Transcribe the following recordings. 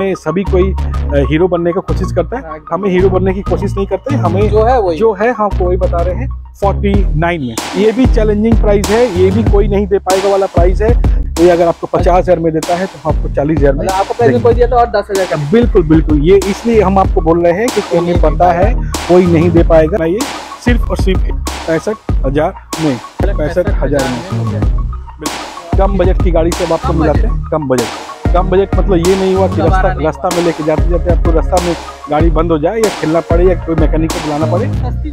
में सभी कोई हीरो बनने की कोशिश करता है। हमें हीरो बनने की कोशिश नहीं करते हमें जो है वही। जो है हम कोई बता रहे हैं 49 में। ये भी चैलेंजिंग प्राइस है ये भी कोई नहीं दे पाएगा वाला प्राइस है। ये अगर आपको पचास हज़ार में देता है तो हम आपको चालीस हज़ार में मतलब आपको में कोई दिया तो और दस हज़ार का। बिल्कुल बिल्कुल ये इसलिए हम आपको बोल रहे हैं क्योंकि हमें पता है कोई नहीं दे पाएगा। ना ये सिर्फ़ और सिर्फ़ पैंसठ हज़ार में पैंसठ हज़ार में। कम बजट की गाड़ी से अब आपको मिलाते हैं कम बजट। कम बजट मतलब ये नहीं हुआ कि रास्ता रास्ता में लेके जाते जाते आपको रास्ता में गाड़ी बंद हो जाए या खेलना पड़े या कोई मैकेनिक को बुलाना पड़े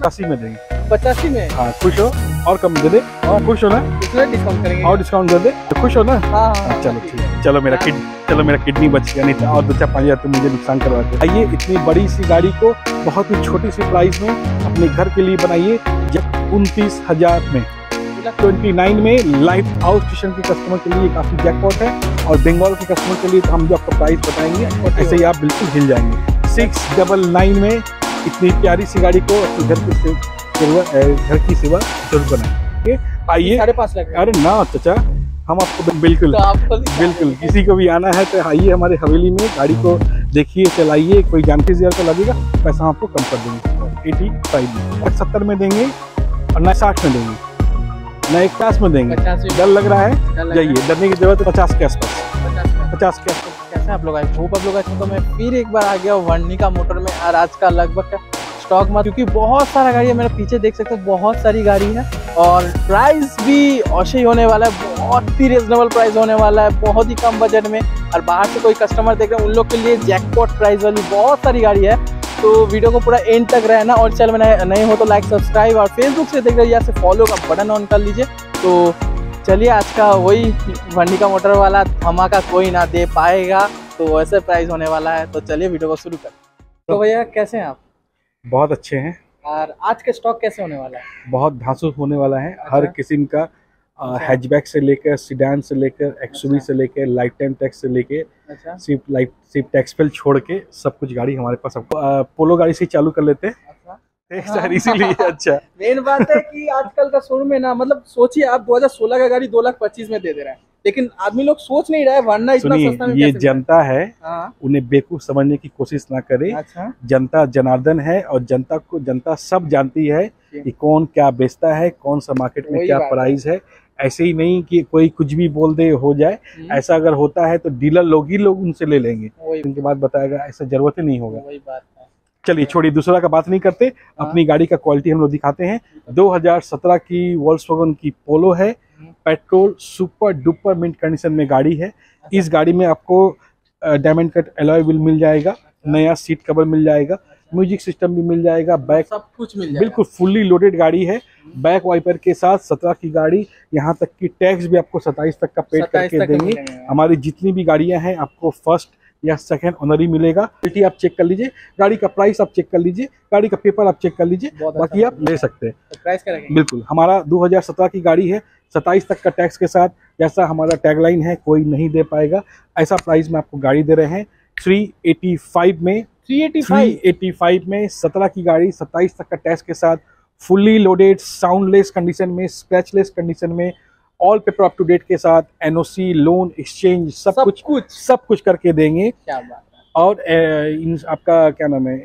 अस्सी में। देंगे। पचासी में? हाँ खुश हो? और कम दे दे। और खुश हो ना? इसमें डिस्काउंट करेंगे। और डिस्काउंट दे दे। तो खुश हो ना? हाँ हाँ हाँ, चलो ठीक है। चलो मेरा किड चलो मेरा किडनी बच गया नहीं तो और दो चार पाँच हज़ार तो मुझे नुकसान करवा दे। आइए इतनी बड़ी सी गाड़ी को बहुत ही छोटी सी प्राइस में अपने घर के लिए बनाइए जब उनतीस हज़ार में। ट्वेंटी नाइन में लाइफ आउट स्टेशन के कस्टमर के लिए काफ़ी जैकपॉट है और बंगाल के कस्टमर के लिए तो हम जो आपको प्राइस बताएँगे और ऐसे ही आप बिल्कुल हिल जाएँगे सिक्स डबल नाइन में इतनी प्यारी सी गाड़ी को अपने घर की सेवा घर की सेवा ज़रूर बनाएँगे आइए साढ़े लाख अरे ना चाचा हम आपको बिल्कुल तो बिल्कुल किसी को भी आना है तो आइए हमारे हवेली में गाड़ी को देखिए चलाइए कोई जानती हज़ार का लगेगा पैसा आपको कम कर देंगे एटी फाइव में सत्तर में देंगे और साठ में देंगे नए पचास में देंगे। डर लग रहा है? जाइए डरने की ज़रूरत है पचास के आसपास। पचास के आसपास। कैसे आप लोग आए? होप आप लोग अच्छे तो मैं फिर एक बार आ गया हूँ वर्णिका मोटर में और आज का लगभग स्टॉक मार क्योंकि बहुत सारा गाड़ी है मेरे पीछे देख सकते हो बहुत सारी गाड़ी है और प्राइस भी ऐसे ही होने वाला है बहुत ही रिजनेबल प्राइस होने वाला है बहुत ही कम बजट में और बाहर से कोई कस्टमर देख रहे हैं उन लोग के लिए जैकपॉट प्राइस वाली बहुत सारी गाड़ी है तो वीडियो को पूरा एंड तक रहना और चैनल में नए नए हो तो लाइक सब्सक्राइब और फेसबुक से देख रहे यहाँ से फॉलो का बटन ऑन कर लीजिए तो चलिए आज का वही वर्णिका मोटर वाला धमाका कोई ना दे पाएगा तो वैसे प्राइस होने वाला है तो चलिए वीडियो को शुरू कर तो भैया कैसे हैं आप बहुत अच्छे हैं और आज का स्टॉक कैसे होने वाला है बहुत धांसू होने वाला है अच्छा? हर। किस्म का। हैचबैक से लेकर सीडान से लेकर एक्सयूवी अच्छा। से लेकर लाइफ टाइम टैक्स से लेकर अच्छा। सिर्फ़ लाइफ सिर्फ़ टैक्स पेल छोड़ के सब कुछ गाड़ी हमारे पास सबको पोलो गाड़ी से ही चालू कर लेते हैं। अच्छा। सर इसीलिए अच्छा। मेन बात है कि आजकल का शोरूम में ना मतलब सोचिए आप 2016 का गाड़ी दो लाख पच्चीस में दे दे रहे हैं। लेकिन आदमी लोग सोच नहीं रहा है वरना इतना सस्ता में ये जनता है? हाँ उन्हें बेवकूफ़ समझने की कोशिश ना करे। अच्छा। जनता जनार्दन है और जनता को जनता सब जानती है कि कौन क्या बेचता है कौन सा मार्केट में क्या प्राइस है। ऐसे ही नहीं कि कोई कुछ भी बोल दे हो जाए। हम्म, ऐसा अगर होता है तो डीलर लोग ही लोग उनसे ले लेंगे। उनके बाद बताएगा ऐसा ज़रूरत ही नहीं होगा। वही बात है। चलिए छोड़िए दूसरा का बात नहीं करते। हाँ। अपनी गाड़ी का क्वालिटी हम लोग दिखाते हैं। 2017 की वॉल्क्सवैगन की पोलो है। हम्म। Petrol super duper mint condition में गाड़ी है। इस गाड़ी में आपको डायमंड कट एलॉय व्हील मिल जाएगा नया सीट कवर मिल जाएगा। म्यूज़िक सिस्टम भी मिल जाएगा बैक सब कुछ मिल जाएगा। बिल्कुल फुल्ली लोडेड गाड़ी है बैक वाइपर के साथ सत्रह की गाड़ी यहाँ तक की टैक्स भी आपको सत्ताईस तक का पेड करके देंगे। हमारी जितनी भी गाड़ियाँ हैं आपको फ़र्स्ट या सेकेंड ऑनर ही मिलेगा। क्वालिटी आप चेक कर लीजिए गाड़ी का प्राइस आप चेक कर लीजिए गाड़ी का पेपर आप चेक कर लीजिए बाकी अच्छा आप ले सकते हैं। तो प्राइस क्या रखेंगे बिल्कुल हमारा 2017 की गाड़ी है 27 तक का टैक्स के साथ जैसा हमारा टैगलाइन है कोई नहीं दे पाएगा। ऐसा प्राइस में आपको गाड़ी दे रहे हैं 385 में 385 385 में 17 की गाड़ी 27 तक का टैक्स के साथ फुल्ली लोडेड साउंडलेस कंडीशन में स्क्रैचलेस कंडीशन में all paper up to date के साथ एनओसी लोन एक्सचेंज सब, सब कुछ कुछ। सब कुछ करके देंगे। क्या बात और ए, इन आपका क्या नाम है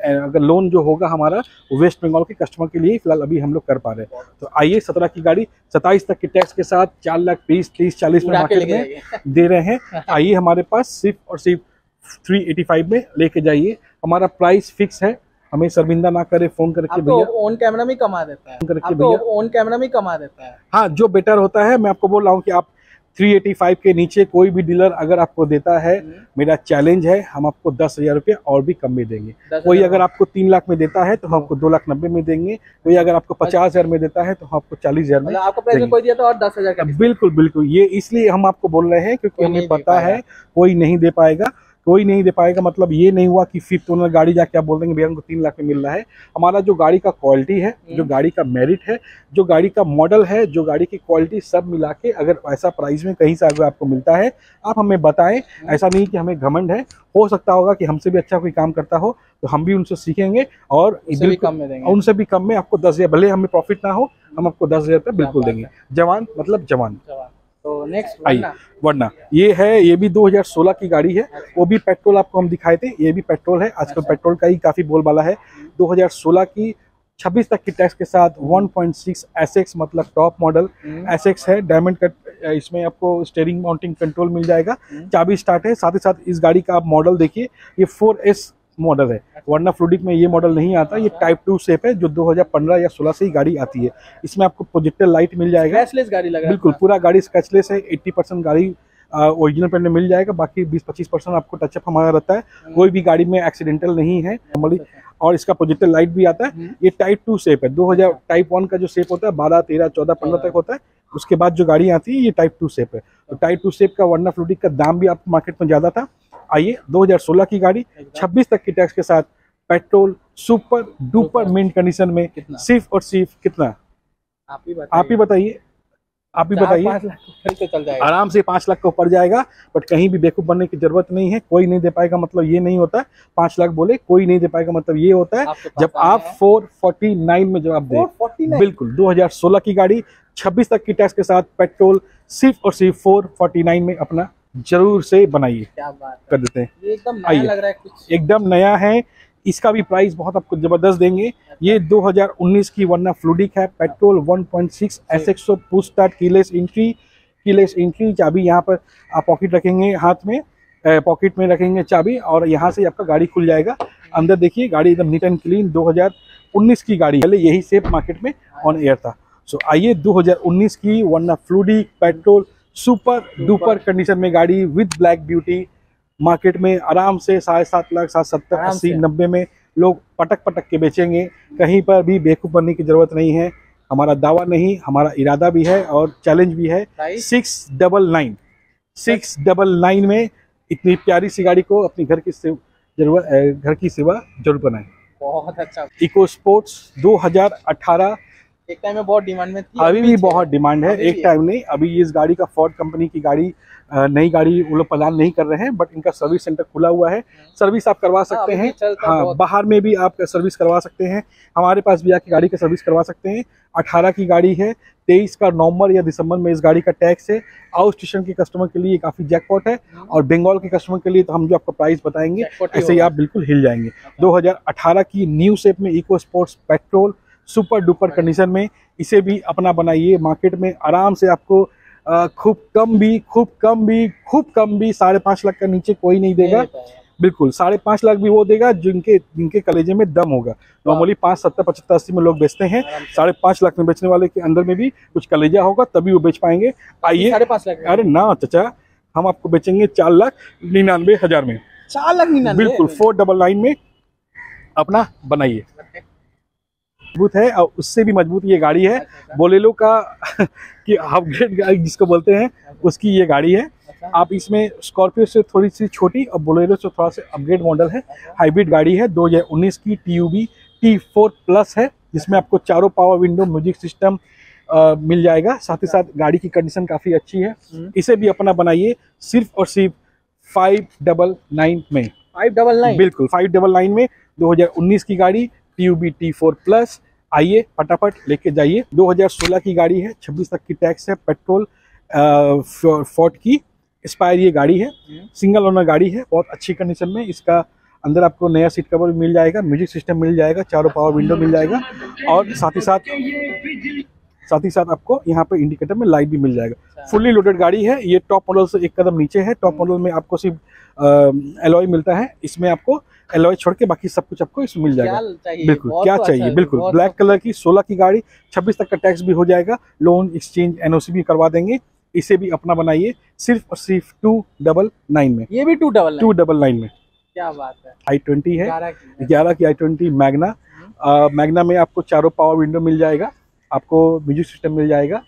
अगर लोन जो होगा हमारा वेस्ट बंगाल के कस्टमर के लिए फ़िलहाल अभी हम लोग कर पा रहे हैं। तो आइए सत्रह की गाड़ी सत्ताईस तक के टैक्स के साथ चार लाख बीस तीस चालीस में मार्केट में दे रहे हैं। आइए हमारे पास सिर्फ़ और सिर्फ़ 385 में लेके जाइए। हमारा प्राइस फिक्स है। हमें शर्मिंदा ना करे फ़ोन करके भैया। ओन कैमरा में कमा देता है। करके भैया। ओन कैमरा में कमा देता है। हाँ जो बेटर होता है मैं आपको बोल रहा हूँ कि आप 385 के नीचे कोई भी डीलर अगर आपको देता है मेरा चैलेंज है हम आपको दस हज़ार रुपये और भी कम में देंगे। कोई अगर आपको तीन लाख में देता है तो हम आपको दो लाख नब्बे में देंगे। कोई अगर आपको पचास हज़ार में देता है तो हम आपको चालीस हज़ार में मतलब आपको प्राइस में कोई दिया तो और दस हज़ार का बिल्कुल बिल्कुल ये इसलिए हम आपको बोल रहे हैं क्योंकि हमें पता है कोई नहीं दे पाएगा। कोई नहीं दे पाएगा। मतलब ये नहीं हुआ कि फिफ्थ ओनर गाड़ी जाके आप बोल देंगे भैया हमको तीन लाख में मिल रहा है। हमारा जो गाड़ी का क्वालिटी है जो हम्म। गाड़ी का मेरिट है जो गाड़ी का मॉडल है जो गाड़ी की क्वालिटी सब मिला के अगर ऐसा प्राइस में कहीं से अगर आपको मिलता है आप हमें बताएँ। हम्म। ऐसा नहीं कि हमें घमंड है। हो सकता होगा कि हमसे भी अच्छा कोई काम करता हो तो हम भी उनसे सीखेंगे और उससे भी कम में देंगे। उनसे भी कम में आपको दस हज़ार भले हमें प्रॉफिट ना हो हम आपको दस हज़ार रुपये बिल्कुल देंगे। जवान मतलब जवान। नेक्स्ट आइए वरना ये है ये भी 2016 की गाड़ी है वो भी पेट्रोल आपको हम दिखाए थे ये भी पेट्रोल है आजकल अच्छा। पेट्रोल का ही काफ़ी बोलबाला है। 2016 की 26 तक की टैक्स के साथ 1.6 एसएक्स मतलब टॉप मॉडल एसएक्स है डायमंड कट इसमें आपको स्टेयरिंग माउंटिंग कंट्रोल मिल जाएगा। हम्म। चाबी स्टार्ट है साथ ही साथ इस गाड़ी का आप मॉडल देखिए ये 4S मॉडल है। वरना फ्लूडिक में ये मॉडल नहीं आता ये टाइप टू शेप है जो 2015 या 16 से ही गाड़ी आती है। इसमें आपको प्रोजेक्टर लाइट मिल जाएगा। गाड़ी लग है बिल्कुल पूरा गाड़ी स्क्रैचलेस है 80 परसेंट गाड़ी ओरिजिनल पेंट में मिल जाएगा बाकी 20-25 परसेंट आपको टचअप हमारा रहता है। हम्म। कोई भी गाड़ी में एक्सीडेंटल नहीं है नॉर्मली और इसका प्रोजेक्टर लाइट भी आता है। हम्म। ये टाइप टू सेप है। 2000 टाइप वन का जो शेप होता है 12 13 14 15 तक होता है। उसके बाद जो गाड़ी आती है ये टाइप टू सेप है। तो टाइप टू सेप का वर्ना फ्लूडिक का दाम भी आपको मार्केट में ज़्यादा था। आइए 2016 की गाड़ी 26 तक की टैक्स के साथ petrol super duper mint condition में सिर्फ़ और सिर्फ़ कितना? आप ही बताइए। आप ही बताइए। तो फिर तो आराम से पाँच लाख का ऊपर जाएगा बट कहीं भी बेवकूफ़ बनने की ज़रूरत नहीं है कोई नहीं दे पाएगा मतलब ये नहीं होता। है पाँच लाख बोले कोई नहीं दे पाएगा मतलब ये होता है। जब आप फोर फोर्टी नाइन में जब आप दें। बिल्कुल 2016 की गाड़ी 26 तक की टैक्स के साथ पेट्रोल सिर्फ़ और सिर्फ़ 449 में अपना ज़रूर से बनाइए। कर देते हैं। एकदम नया आइए। लग रहा है कुछ। एकदम नया है। इसका भी प्राइस बहुत आपको ज़बरदस्त देंगे। ये 2019 की वरना फ्लूडिक है। Petrol 1.6 SXO push start keyless entry keyless entry चाबी यहाँ पर आप पॉकेट रखेंगे हाथ में पॉकेट में रखेंगे चाबी और यहाँ से आपका गाड़ी खुल जाएगा। अंदर देखिए गाड़ी एकदम नीट एंड क्लीन 2019 की गाड़ी। पहले यही सेप मार्केट में ऑन एयर था। सो आइए 2019 की Verna fluidic petrol super duper condition में गाड़ी विद ब्लैक ब्यूटी मार्केट में आराम से साढ़े सात लाख सात सत्तर अस्सी नब्बे में लोग पटक पटक के बेचेंगे। कहीं पर भी बेवकूफ़ बनने की ज़रूरत नहीं है। हमारा दावा नहीं हमारा इरादा भी है और चैलेंज भी है। Six double nine six double nine में इतनी प्यारी सी गाड़ी को अपनी घर की ज़रूरत घर की सेवा ज़रूर बनाए। बहुत अच्छा। इको स्पोर्ट्स 2018 एक टाइम में बहुत डिमांड में थी अभी भी बहुत डिमांड है एक टाइम नहीं अभी इस गाड़ी का फोर्ड कंपनी की गाड़ी नई गाड़ी वो लोग प्रदान नहीं कर रहे हैं बट इनका सर्विस सेंटर खुला हुआ है। सर्विस आप करवा सकते हैं। हाँ बाहर में भी आप सर्विस करवा सकते हैं। हमारे पास भी आके गाड़ी का सर्विस करवा सकते हैं। अठारह की गाड़ी है तेईस का नवंबर या दिसंबर में इस गाड़ी का टैक्स है। आउट स्टेशन के कस्टमर के लिए काफ़ी जैकपॉट है। और बंगाल के कस्टमर के लिए तो हम जो आपको प्राइस बताएँगे ऐसे ही आप बिल्कुल हिल जाएँगे। 2018 की न्यू शेप में eco sports petrol super duper condition में इसे भी अपना बनाइए। मार्केट में आराम से आपको खूब कम भी खूब कम भी खूब कम भी साढ़े पाँच लाख का नीचे कोई नहीं देगा। बिल्कुल साढ़े पाँच लाख भी वो देगा जिनके जिनके कलेजे में दम होगा। नॉर्मली पाँच सत्तर पचहत्तर अस्सी में लोग बेचते हैं। साढ़े पाँच लाख में बेचने वाले के अंदर में भी कुछ कलेजा होगा तभी वो बेच पाएँगे। आइए। साढ़े पाँच लाख अरे ना चचा हम आपको बेचेंगे चार लाख निन्यानवे हज़ार में। चार लाख निन्यानवे? बिल्कुल फोर डबल नाइन में अपना बनाइए। मज़बूत है और उससे भी मज़बूत ये गाड़ी है। अच्छा, बोलेलो का कि अपग्रेड जिसको बोलते हैं उसकी ये गाड़ी है। अच्छा। आप इसमें स्कॉर्पियो से थोड़ी सी छोटी और बोलेरो से थोड़ा सा अपग्रेड मॉडल है। हाइब्रिड गाड़ी है 2019 की T U V T four plus है जिसमें आपको चारों पावर विंडो म्यूज़िक सिस्टम मिल जाएगा। साथ ही साथ गाड़ी की कंडीशन काफ़ी अच्छी है। हम्म। इसे भी अपना बनाइए सिर्फ़ और सिर्फ़ फाइव डबल नाइन में। फाइव डबल नाइन बिल्कुल फाइव डबल नाइन में 2019 की गाड़ी T U V T four plus आइए फटाफट लेके जाइए। 2016 की गाड़ी है 26 तक की टैक्स है पेट्रोल फोर्ट की एक्सपायर ये गाड़ी है। सिंगल ओनर गाड़ी है बहुत अच्छी कंडीशन में। इसका अंदर आपको नया सीट कवर मिल जाएगा म्यूज़िक सिस्टम मिल जाएगा चारों पावर विंडो मिल जाएगा। और साथ ही साथ साथ ही साथ आपको यहाँ पे इंडिकेटर में लाइट भी मिल जाएगा। फुल्ली लोडेड गाड़ी है ये टॉप मॉडल से एक कदम नीचे है। टॉप मॉडल में आपको सिर्फ़ एलॉय मिलता है। इसमें आपको एलॉय छोड़ के बाकी सब कुछ आपको इसमें मिल जाएगा। बिल्कुल क्या तो चाहिए? अच्छा बिल्कुल ब्लैक कलर की 16 की गाड़ी 26 तक का टैक्स भी हो जाएगा। लोन एक्सचेंज एनओसी भी करवा देंगे। इसे भी अपना बनाइए सिर्फ़ और सिर्फ़ टू डबल नाइन में। ये भी two double two double nine में। क्या बात है। आई ट्वेंटी है ग्यारह की आई ट्वेंटी मैगना मैगना में आपको चारों पावर विंडो मिल जाएगा। आपको म्यूज़िक सिस्टम मिल जाएगा।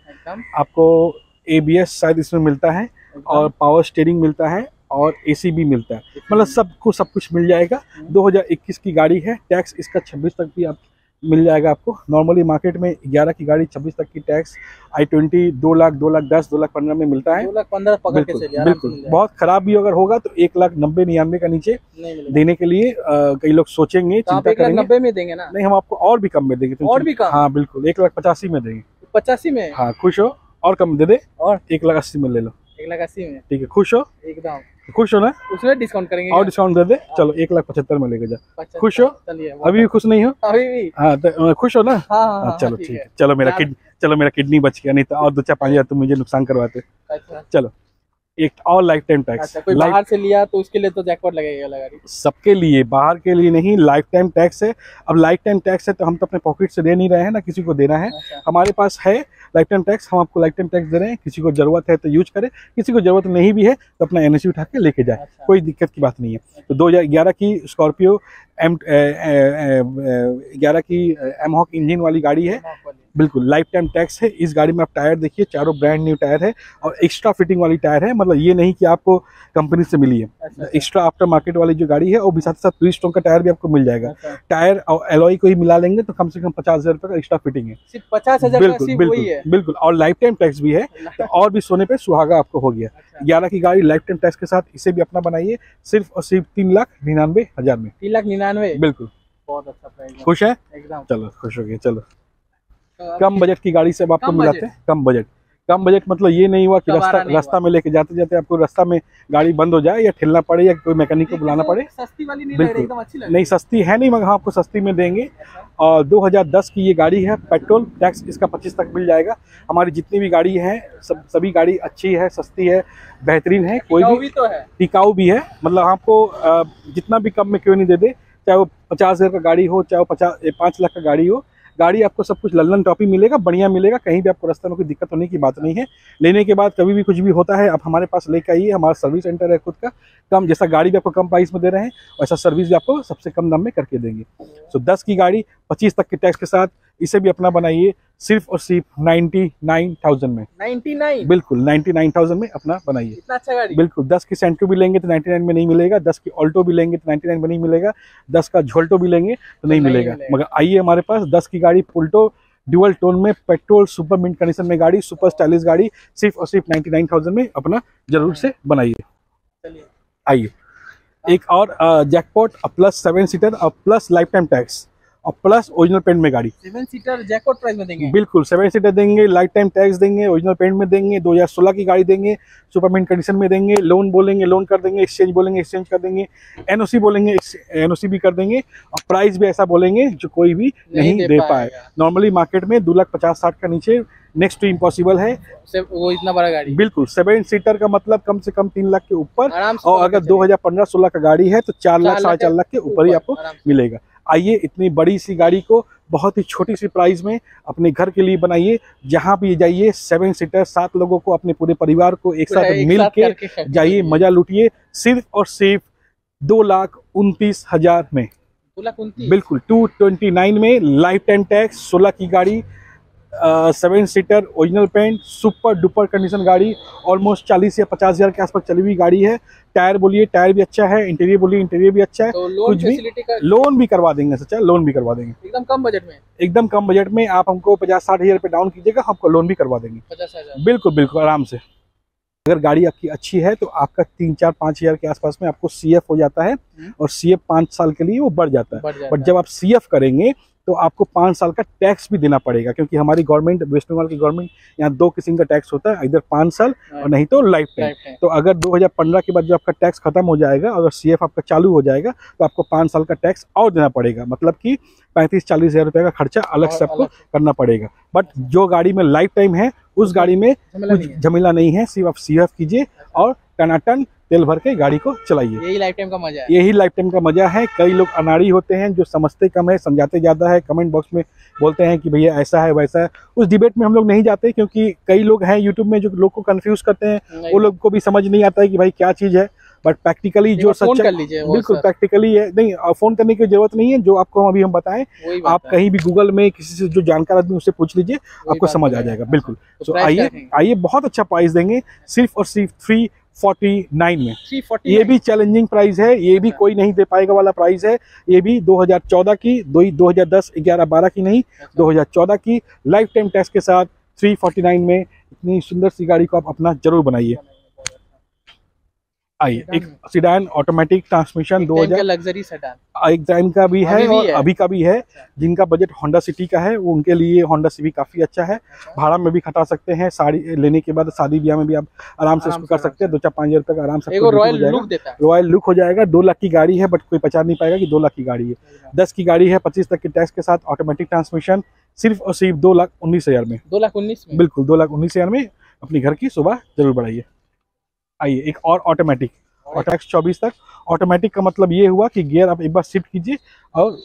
आपको एबीएस शायद इसमें मिलता है और पावर स्टेयरिंग मिलता है। और एसी भी मिलता है। मतलब सबको सब कुछ मिल जाएगा। 2021 की गाड़ी है। टैक्स इसका 26 तक भी आप मिल जाएगा आपको। नॉर्मली मार्केट में 11 की गाड़ी 26 तक की टैक्स आई ट्वेंटी दो लाख दो लाख दस दो लाख पंद्रह में मिलता है। दो लाख पंद्रह पकड़ बिल्कुल बिल्कुल। बहुत खराब भी अगर होगा तो एक लाख नब्बे निन्यानवे का नीचे देने के लिए कई लोग सोचेंगे तो चिंता करेंगे। नब्बे में देंगे ना? नहीं हम आपको और भी कम में देंगे। और भी कम? हाँ बिल्कुल एक लाख पचासी में देंगे। पचासी में? हाँ खुश हो और कम दे दे। और? एक लाख अस्सी में ले लो। एक लाख अस्सी में। ठीक है खुश हो? एकदम। खुश हो ना? उसमें डिस्काउंट करेंगे और डिस्काउंट दे दे। चलो एक लाख पचहत्तर में लेके जा। खुश हो? चलिए अभी भी खुश नहीं हो? अभी भी। हाँ तो खुश हो ना? हाँ हाँ हाँ, हाँ चलो ठीक है। चलो मेरा किड चलो मेरा किडनी बच गया नहीं तो और दो चार पाँच हज़ार तुम मुझे नुकसान करवाते। अच्छा। चलो एक और लाइफ टाइम टैक्स अच्छा कोई बाहर से लिया तो उसके लिए तो जैकपॉट लगेगा वाला सबके लिए बाहर के लिए नहीं लाइफ टाइम टैक्स है। अब लाइफ टाइम टैक्स है तो हम तो अपने पॉकेट से दे नहीं रहे हैं ना किसी को देना है। अच्छा। हमारे पास है लाइफ टाइम टैक्स हम आपको लाइफ टाइम टैक्स दे रहे हैं। किसी को ज़रूरत है तो यूज़ करें। किसी को ज़रूरत नहीं भी है तो अपना एनएससी उठा के लेके जाए। अच्छा। कोई दिक्कत की बात नहीं है। तो दो हज़ार ग्यारह की स्कॉर्पियो एम ग्यारह की एम हॉक इंजन वाली गाड़ी है। बिल्कुल लाइफ टाइम टैक्स है। इस गाड़ी में आप टायर देखिए चारों ब्रांड न्यू टायर है और एक्स्ट्रा फिटिंग वाली टायर है। मतलब ये नहीं कि आपको कंपनी से मिली है। अच्छा एक्स्ट्रा आफ्टर मार्केट वाली जो गाड़ी है वो भी साथ साथ थ्री स्टोन का टायर भी आपको मिल जाएगा। अच्छा। टायर और एलॉय को ही मिला लेंगे तो कम से कम पचास हज़ार का एक्स्ट्रा फिटिंग है। सिर्फ़ पचास हज़ार बिल्कुल बिल्कुल बिल्कुल और लाइफ टाइम टैक्स भी है। तो और भी सोने पे सुहागा आपको हो गया। अच्छा। ग्यारह की गाड़ी लाइफ टाइम टैक्स के साथ इसे भी अपना बनाइए। सिर्फ़ और सिर्फ़ तीन लाख निन्यानवे हज़ार में। तीन लाख निन्यानवे बिल्कुल। बहुत अच्छा प्राइस खुश है? एकदम। चलो खुश हो गए चलो। तो कम बजट की गाड़ी से अब आपको मिलाते हैं? कम बजट कम बजट मतलब ये नहीं हुआ कि रास्ता रास्ता में लेके जाते जाते आपको रास्ता में गाड़ी बंद हो जाए या ठेलना पड़े या कोई मैकेनिक को बुलाना तो पड़े? सस्ती वाली नहीं बिल्कुल। अच्छी नहीं सस्ती है नहीं मगर हम आपको सस्ती में देंगे। और 2010 की ये गाड़ी है पेट्रोल टैक्स इसका 25 तक मिल जाएगा। हमारी जितनी भी गाड़ी है सब सभी गाड़ी अच्छी है सस्ती है बेहतरीन है कोई भी तो है। टिकाऊ भी है। मतलब आपको जितना भी कम में क्यों नहीं दे दे चाहे वो पचास हज़ार का गाड़ी हो, चाहे वो पचास पाँच लाख का गाड़ी हो, गाड़ी आपको सब कुछ लल्लन टॉपी मिलेगा, बढ़िया मिलेगा, कहीं भी आपको रास्ते में कोई दिक्कत होने की बात नहीं है। लेने के बाद कभी भी कुछ भी होता है, आप हमारे पास लेके आइए, हमारा सर्विस सेंटर है खुद का, कम, जैसा गाड़ी भी आपको कम प्राइस में दे रहे हैं, वैसा सर्विस भी आपको सबसे कम दाम में करके देंगे। सो दस की गाड़ी, पच्चीस तक के टैक्स के साथ इसे भी अपना बनाइए सिर्फ़ और सिर्फ़ नाइन्टी नाइन थाउज़ेंड में। 99 बिल्कुल नाइन्टी नाइन थाउज़ेंड में अपना बनाइए। इतना अच्छा गाड़ी? बिल्कुल दस की सेंट्रो भी लेंगे तो 99 में नहीं मिलेगा दस की ऑल्टो भी लेंगे तो 99 में नहीं मिलेगा दस का झोल्टो भी लेंगे तो नहीं नहीं मिलेगा। मगर आइए हमारे पास दस की गाड़ी पुल्टो ड्यूअल टोन में पेट्रोल सुपर मिंट कंडीशन में गाड़ी सुपर स्टाइलिश गाड़ी सिर्फ़ और सिर्फ़ 99,000 में अपना ज़रूर से बनाइए। आइए। एक और जैकपॉट प्लस सेवन सीटर और प्लस लाइफ टाइम टैक्स और प्लस ओरिजिनल पेंट में गाड़ी। सेवन सीटर जैकपॉट प्राइस में देंगे। बिल्कुल सेवन सीटर देंगे लाइफ टाइम टैक्स देंगे ओरिजिनल पेंट में देंगे 2016 की गाड़ी देंगे सुपरमिंट कंडीशन में देंगे लोन बोलेंगे लोन कर देंगे एक्सचेंज बोलेंगे एक्सचेंज कर देंगे एनओसी बोलेंगे एनओसी भी कर देंगे और प्राइस भी ऐसा बोलेंगे जो कोई भी नहीं, नहीं दे, पाए नॉर्मली मार्केट में दो लाख पचास साठ का नीचे नेक्स्ट टू इम्पॉसिबल है। वो इतना बड़ा गाड़ी। बिल्कुल सेवन सीटर का मतलब कम से कम तीन लाख के ऊपर और अगर चलेगा। 2015-16 का गाड़ी है तो चार लाख साढ़े चार लाख के ऊपर ही आपको मिलेगा। आइए इतनी बड़ी सी गाड़ी को बहुत ही छोटी सी प्राइस में अपने घर के लिए बनाइए। जहाँ भी जाइए सेवन सीटर सात लोगों को अपने पूरे परिवार को एक साथ एक मिल के करके जाइए मज़ा लुटिए सिर्फ़ और सिर्फ़ दो लाख उनतीस हज़ार में। दो लाख उनतीस? बिल्कुल टू ट्वेंटी नाइन में लाइफ टाइम टैक्स सोलह की गाड़ी seven seater original paint super duper condition गाड़ी ऑलमोस्ट चालीस या पचास हज़ार के आसपास चली हुई गाड़ी है। टायर बोलिए टायर भी अच्छा है इंटीरियर बोलिए इंटीरियर भी अच्छा है। तो लोन कुछ भी लोन भी करवा देंगे सच्चा लोन भी करवा देंगे। एकदम कम बजट में? एकदम कम बजट में आप हमको पचास साठ हज़ार रुपये डाउन कीजिएगा हमको लोन भी करवा देंगे। पचास हज़ार। बिल्कुल बिल्कुल आराम से। अगर गाड़ी आपकी अच्छी है तो आपका तीन चार पाँच हज़ार के आसपास में आपको सीएफ हो जाता है हम्म। और सी पाँच साल के लिए वो बढ़ जाता है। बट जब आप सीएफ करेंगे तो आपको पाँच साल का टैक्स भी देना पड़ेगा क्योंकि हमारी गवर्नमेंट वेस्ट बंगाल की गवर्नमेंट यहाँ दो किस्म का टैक्स होता है इधर पाँच साल और नहीं तो लाइफ टाइम। तो अगर 2015 के बाद जो आपका टैक्स खत्म हो जाएगा अगर सीएफ आपका चालू हो जाएगा तो आपको पाँच साल का टैक्स और देना पड़ेगा। मतलब कि पैंतीस चालीस हज़ार रुपये का खर्चा अलग से आपको करना पड़ेगा। बट जो गाड़ी में लाइफ टाइम है उस गाड़ी में कुछ झमेला नहीं है सिर्फ़ आप सी कीजिए और टनाटन तेल भर के गाड़ी को चलाइए। यही लाइफ टाइम का मज़ा है। यही लाइफ टाइम का मज़ा है। कई लोग अनाड़ी होते हैं जो समझते कम है समझाते ज़्यादा है। कमेंट बॉक्स में बोलते हैं कि भैया ऐसा है वैसा है। उस डिबेट में हम लोग नहीं जाते क्योंकि कई लोग हैं यूट्यूब में जो लोग को कंफ्यूज करते हैं। वो लोग को भी समझ नहीं आता है कि भाई क्या चीज़ है। बट प्रैक्टिकली जो सच्चा बिल्कुल प्रैक्टिकली है। नहीं फ़ोन करने की ज़रूरत नहीं है। जो आपको अभी हम बताएँ आप कहीं भी गूगल में किसी से जो जानकार आदमी उससे पूछ लीजिए। आपको समझ आ जाएगा। बिल्कुल। तो आइए आइए बहुत अच्छा प्राइस देंगे। सिर्फ़ और सिर्फ़ थ्री फोर्टी नाइन में। 340 ये भी चैलेंजिंग प्राइस है ये भी अच्छा। कोई नहीं दे पाएगा वाला प्राइस है। ये भी 2014 की दो 2010 11 12 की नहीं अच्छा। 2014 की। लाइफ टाइम टेस्ट के साथ 349 में इतनी सुंदर सी गाड़ी को आप अपना ज़रूर बनाइए। आइए एक सीडान ऑटोमेटिक ट्रांसमिशन दो हज़ार लग्जरी सेडान एक टाइम का भी है अभी भी और है। अभी का भी है जिनका बजट होंडा सिटी का है वो उनके लिए होंडा सिटी काफ़ी अच्छा है। भाड़ा में भी खटा सकते हैं साड़ी लेने के बाद शादी ब्याह में भी आप आराम से इसको कर सकते हैं दो चार पाँच हज़ार तक आराम से रॉयल लुक रॉयल लुक हो जाएगा। दो लाख की गाड़ी है बट कोई पहचान नहीं पाएगा कि दो लाख की गाड़ी है। दस की गाड़ी है पच्चीस तक के टैक्स के साथ ऑटोमेटिक ट्रांसमिशन सिर्फ़ और सिर्फ़ दो लाख उन्नीस हज़ार में। दो लाख उन्नीस बिल्कुल दो लाख उन्नीस हज़ार में अपनी घर की सुबह ज़रूर बढ़ाइए। आइए एक और ऑटोमेटिक और टैक्स चौबीस तक। ऑटोमेटिक का मतलब ये हुआ कि गियर आप एक बार शिफ्ट कीजिए और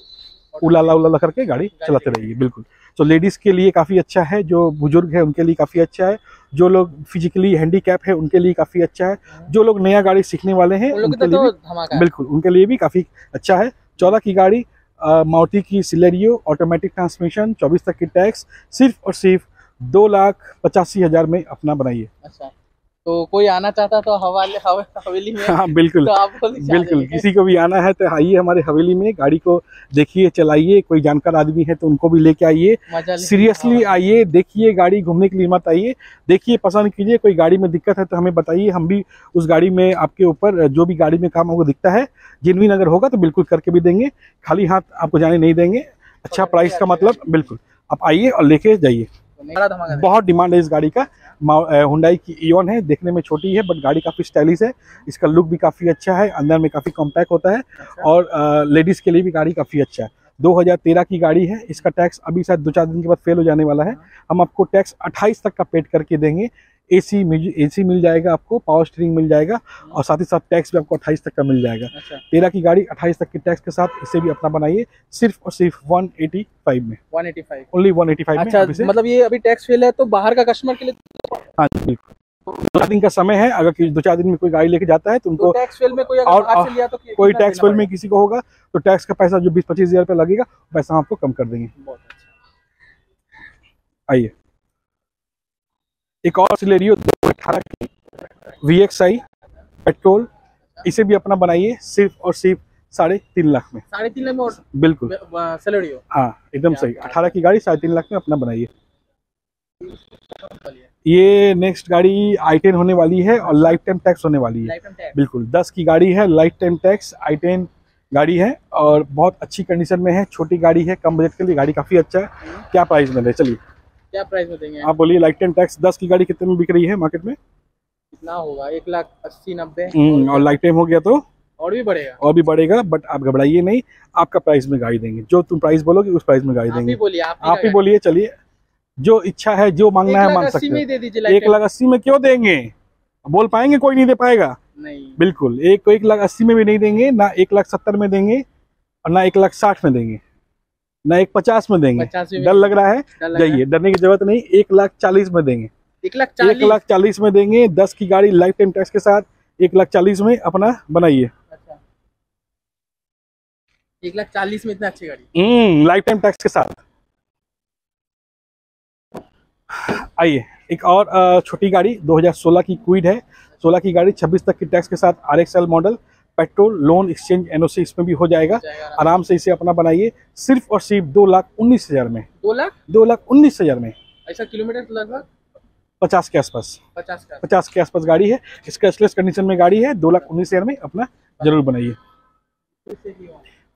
उलाला उलाला करके गाड़ी चलाते रहिए बिल्कुल। तो लेडीज़ के लिए काफ़ी अच्छा है जो बुज़ुर्ग है उनके लिए काफ़ी अच्छा है जो लोग फिजिकली हैंडीकैप है उनके लिए काफ़ी अच्छा है जो लोग नया गाड़ी सीखने वाले हैं उनके लिए तो। बिल्कुल उनके लिए भी काफ़ी अच्छा है। चौदह की गाड़ी मारुति की सिलेरियो ऑटोमेटिक ट्रांसमिशन चौबीस तक की टैक्स सिर्फ़ और सिर्फ़ दो लाख पचासी हज़ार में अपना बनाइए। अच्छा। तो कोई आना चाहता तो हवाले हवे, हवेली में हाँ बिल्कुल। तो आप बिल्कुल किसी को भी आना है तो आइए हमारे हवेली में गाड़ी को देखिए चलाइए कोई जानकार आदमी है तो उनको भी लेके आइए। सीरियसली आइए देखिए गाड़ी घूमने के लिए मत आइए देखिए पसंद कीजिए कोई गाड़ी में दिक्कत है तो हमें बताइए हम भी उस गाड़ी में आपके ऊपर जो भी गाड़ी में काम आपको दिखता है जिनविन अगर होगा तो बिल्कुल करके भी देंगे खाली हाथ आपको जाने नहीं देंगे अच्छा प्राइस का मतलब बिल्कुल आप आइए और लेके जाइए। है। बहुत डिमांड है इस गाड़ी का हुंडई की ईओन है देखने में छोटी है बट गाड़ी काफ़ी स्टाइलिश है। इसका लुक भी काफ़ी अच्छा है अंदर में काफ़ी कॉम्पैक्ट होता है और लेडीज़ के लिए भी गाड़ी काफ़ी अच्छा है। 2013 की गाड़ी है इसका टैक्स अभी शायद दो चार दिन के बाद फेल हो जाने वाला है। हम आपको टैक्स 28 तक का पेड करके देंगे। एसी एसी मिल जाएगा आपको पावर स्टीयरिंग मिल जाएगा और साथ ही साथ टैक्स भी आपको 28 तक का मिल जाएगा। अच्छा। तेरह की गाड़ी 28 तक की टैक्स के साथ इसे भी अपना बनाइए सिर्फ़ और सिर्फ़ 185 में। 185 ओनली 185 में अच्छा आप मतलब ये अभी टैक्स फेल है तो बाहर का कस्टमर के लिए हाँ जी बिल्कुल। दो चार दिन का समय है अगर दो चार दिन में कोई गाड़ी लेके जाता है तो तो उनको टैक्स फेल में कोई अगर और- से लिया तो कोई टैक्स फेल में किसी को होगा तो टैक्स का पैसा जो बीस पच्चीस हज़ार लगेगा पैसा हम आपको कम कर देंगे। बहुत अच्छा। आइए। एक और सिलेरियो दो अठारह की वी एक्स आई पेट्रोल इसे भी अपना बनाइए सिर्फ़ और सिर्फ़ साढ़े तीन लाख में। साढ़े तीन लाख में और बिल्कुल। हो एकदम सही। अठारह की गाड़ी साढ़े तीन लाख में अपना बनाइए। ये नेक्स्ट गाड़ी आई टेन होने वाली है और लाइफ टाइम टैक्स होने वाली है। बिल्कुल दस की गाड़ी है life time tax i ten गाड़ी है और बहुत अच्छी कंडीशन में है। छोटी गाड़ी है कम बजट के लिए गाड़ी काफ़ी अच्छा है। क्या प्राइस में चलिए। क्या प्राइस में देंगे आप बोलिए लाइफ टाइम टैक्स दस की गाड़ी कितने में बिक रही है मार्केट में? कितना होगा? एक लाख अस्सी नब्बे? हम्म, और लाइफ टाइम हो गया तो? और भी बढ़ेगा। और भी बढ़ेगा बट आप घबराइए नहीं आपका प्राइस में गाड़ी देंगे। जो तुम प्राइस बोलोगे उस प्राइस में गाड़ी देंगे। आप आप ही बोलिए चलिए। जो इच्छा है जो मांगना है मांग सकते हैं एक लाख अस्सी में क्यों देंगे? बोल पाएँगे कोई नहीं दे पाएगा। नहीं। बिल्कुल एक को एक लाख अस्सी में भी नहीं देंगे ना एक लाख सत्तर में देंगे और ना एक लाख साठ में देंगे। ना एक पचास में देंगे। डर लग रहा है। डर लग रहा है। जाइए डरने की ज़रूरत नहीं एक लाख चालीस में देंगे। एक लाख एक चालीस लाख चालीस में देंगे दस की गाड़ी लाइफ टाइम टैक्स के साथ एक लाख चालीस में अपना बनाइए। अच्छा। एक लाख चालीस में इतना अच्छी गाड़ी। हम्म लाइफ टाइम टैक्स के साथ। आइए एक और छोटी गाड़ी 2016 की क्विड है। 16 की गाड़ी 26 तक की टैक्स के साथ RXL model. Petrol loan exchange NOC इसमें भी हो जाएगा। आराम से इसे अपना बनाइए। सिर्फ़ और सिर्फ़ दो लाख उन्नीस हज़ार में। दो लाख? दो लाख उन्नीस हज़ार में। ऐसा किलोमीटर तो लगभग? पचास के आसपास। पचास का पचास के आसपास गाड़ी है। स्क्रैचलेस कंडीशन में गाड़ी है। दो लाख उन्नीस हज़ार में अपना ज़रूर बनाइए।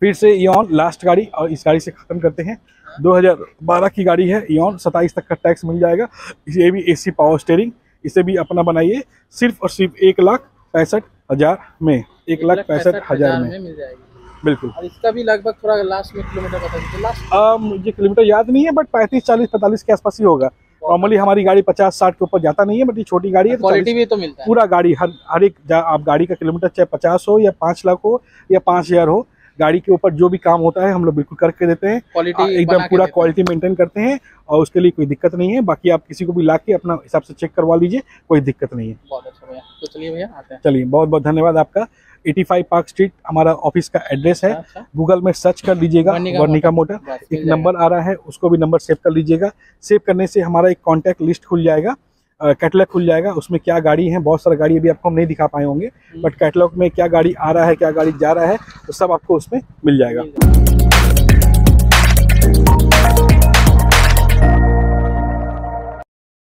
फिर से ईऑन लास्ट गाड़ी। और इस गाड़ी से खत्म करते हैं। 2012 की गाड़ी है। ईऑन 27 तक का टैक्स मिल जाएगा। ये भी एसी पावर स्टेयरिंग इसे भी अपना बनाइए। सिर्फ़ और सिर्फ़ एक लाख पैंसठ हज़ार में एक लाख पैंसठ हज़ार में। मिल जाएगी। बिल्कुल। इसका भी लगभग थोड़ा लास्ट में किलोमीटर बता दीजिए। लास्ट मुझे किलोमीटर याद नहीं है बट पैंतीस चालीस पैंतालीस के आसपास ही होगा। नॉर्मली हमारी गाड़ी पचास साठ के ऊपर जाता नहीं है बट ये छोटी गाड़ी है तो क्वालिटी 40 भी तो मिलता है। पूरा गाड़ी हर हर एक आप गाड़ी का किलोमीटर चाहे पचास हो या पाँच लाख हो या पाँच हज़ार हो गाड़ी के ऊपर जो भी काम होता है हम लोग बिल्कुल करके देते हैं। क्वालिटी एकदम पूरा क्वालिटी मेंटेन करते हैं और उसके लिए कोई दिक्कत नहीं है। बाकी आप किसी को भी ला के अपना हिसाब से चेक करवा लीजिए कोई दिक्कत नहीं है। बहुत अच्छा भैया। तो चलिए भैया आते हैं। चलिए बहुत बहुत धन्यवाद आपका। 85 पार्क स्ट्रीट हमारा ऑफ़िस का एड्रेस है। अच्छा गूगल में सर्च कर लीजिएगा वर्णिका मोटर। एक नंबर आ रहा है उसको भी नंबर सेव कर लीजिएगा। सेव करने से हमारा एक कॉन्टैक्ट लिस्ट खुल जाएगा। कैटलॉग खुल जाएगा उसमें क्या गाड़ी है बहुत सारा गाड़ी अभी आपको हम नहीं दिखा पाए होंगे हम्म। बट कैटलॉग में क्या गाड़ी आ रहा है क्या गाड़ी जा रहा है तो सब आपको उसमें मिल जाएगा।